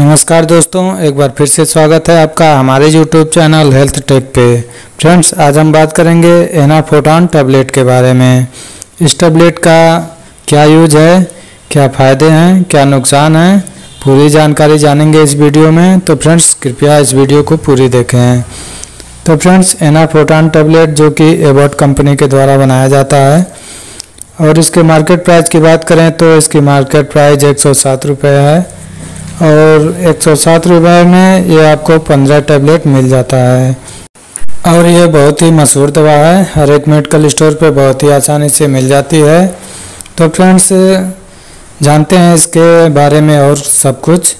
नमस्कार दोस्तों, एक बार फिर से स्वागत है आपका हमारे यूट्यूब चैनल हेल्थ टेक पे। फ्रेंड्स आज हम बात करेंगे एना फोटान टैबलेट के बारे में। इस टैबलेट का क्या यूज़ है, क्या फ़ायदे हैं, क्या नुकसान हैं, पूरी जानकारी जानेंगे इस वीडियो में। तो फ्रेंड्स कृपया इस वीडियो को पूरी देखें। तो फ्रेंड्स एना फोटान टैबलेट जो कि एबॉट कंपनी के द्वारा बनाया जाता है, और इसके मार्केट प्राइस की बात करें तो इसकी मार्केट प्राइस एक सौ है। और एक सौ सात रुपये में ये आपको पंद्रह टैबलेट मिल जाता है। और ये बहुत ही मशहूर दवा है। हर एक मेडिकल स्टोर पे बहुत ही आसानी से मिल जाती है। तो फ्रेंड्स जानते हैं इसके बारे में और सब कुछ।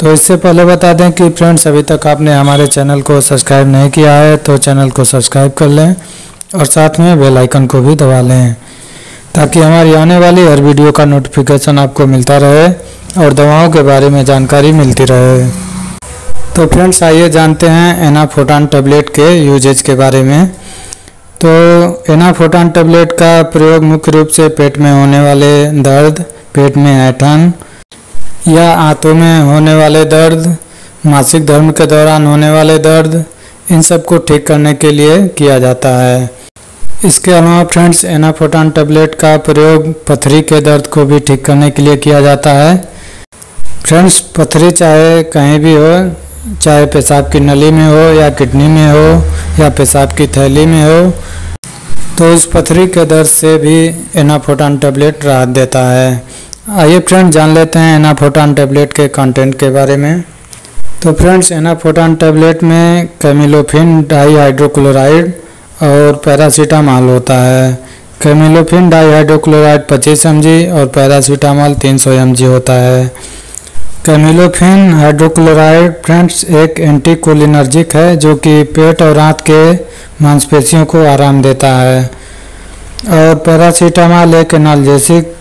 तो इससे पहले बता दें कि फ्रेंड्स अभी तक आपने हमारे चैनल को सब्सक्राइब नहीं किया है तो चैनल को सब्सक्राइब कर लें और साथ में बेल आइकन को भी दबा लें ताकि हमारी आने वाली हर वीडियो का नोटिफिकेशन आपको मिलता रहे। और दवाओं के बारे में जानकारी मिलती रहे। तो फ्रेंड्स, आइए जानते हैं एनाफोटान टैबलेट के यूजेज के बारे में। तो एनाफोटान टैबलेट का प्रयोग मुख्य रूप से पेट में होने वाले दर्द, पेट में ऐठन या आंतों में होने वाले दर्द, मासिक धर्म के दौरान होने वाले दर्द, इन सबको ठीक करने के लिए किया जाता है। इसके अलावा फ्रेंड्स, एनाफोटान टैबलेट का प्रयोग पथरी के दर्द को भी ठीक करने के लिए किया जाता है। फ्रेंड्स पथरी चाहे कहीं भी हो, चाहे पेशाब की नली में हो या किडनी में हो या पेशाब की थैली में हो तो इस पथरी के दर्द से भी एनाफोटान टेबलेट राहत देता है। आइए फ्रेंड्स जान लेते हैं एनाफोटान टेबलेट के कंटेंट के बारे में। तो फ्रेंड्स, एनाफोटान टेबलेट में कैमिलोफिन डाईहाइड्रोक्लोराइड और पैरासीटामॉल होता है। कैमिलोफिन डाईहाइड्रोक्लोराइड पच्चीस एम और पैरासीटामॉल तीन सौ होता है। कैमिलोफिन हाइड्रोक्लोराइड फ्रेंड्स एक एंटीकोलिनर्जिक है जो कि पेट और आंत के मांसपेशियों को आराम देता है। और पैरासीटामॉल एक एनाल्जेसिक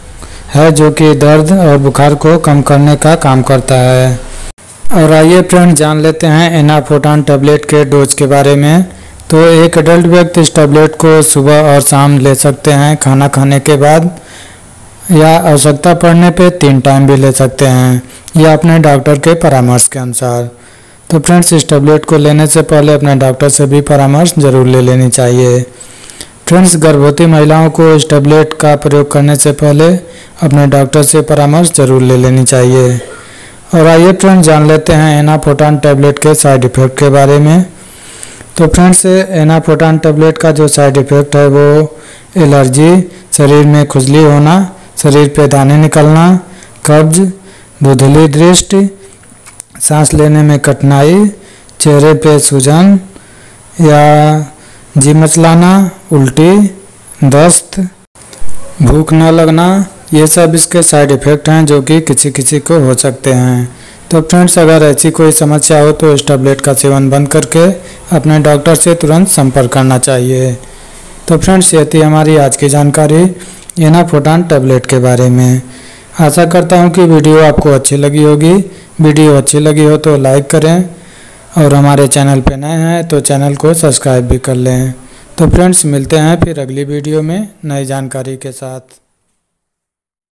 है जो कि दर्द और बुखार को कम करने का काम करता है। और आइए फ्रेंड जान लेते हैं एनाफोटान टैबलेट के डोज के बारे में। तो एक एडल्ट व्यक्ति इस टैबलेट को सुबह और शाम ले सकते हैं खाना खाने के बाद। या आवश्यकता पड़ने पे तीन टाइम भी ले सकते हैं, या अपने डॉक्टर के परामर्श के अनुसार। तो फ्रेंड्स इस टैबलेट को लेने से पहले अपने डॉक्टर से भी परामर्श ज़रूर ले लेनी चाहिए। फ्रेंड्स गर्भवती महिलाओं को इस टैबलेट का प्रयोग करने से पहले अपने डॉक्टर से परामर्श ज़रूर ले लेनी चाहिए। और आइए फ्रेंड्स जान लेते हैं एनाफोटान टैबलेट के साइड इफ़ेक्ट के बारे में। तो फ्रेंड्स एनाफोटान टैबलेट का जो साइड इफ़ेक्ट है वो एलर्जी शरीर में खुजली होना शरीर पे दाने निकलना, कब्ज धुधली दृष्टि, सांस लेने में कठिनाई, चेहरे पे सूजन या जी मचलाना, उल्टी, दस्त, भूख न लगना, ये सब इसके साइड इफ़ेक्ट हैं जो कि किसी किसी को हो सकते हैं। तो फ्रेंड्स अगर ऐसी कोई समस्या हो तो इस टैबलेट का सेवन बंद करके अपने डॉक्टर से तुरंत संपर्क करना चाहिए। तो फ्रेंड्स ये थी हमारी आज की जानकारी। एनाफोटान टैबलेट के बारे में। आशा करता हूँ कि वीडियो आपको अच्छी लगी होगी। वीडियो अच्छी लगी हो तो लाइक करें और हमारे चैनल पर नए हैं तो चैनल को सब्सक्राइब भी कर लें। तो फ्रेंड्स, मिलते हैं फिर अगली वीडियो में नई जानकारी के साथ।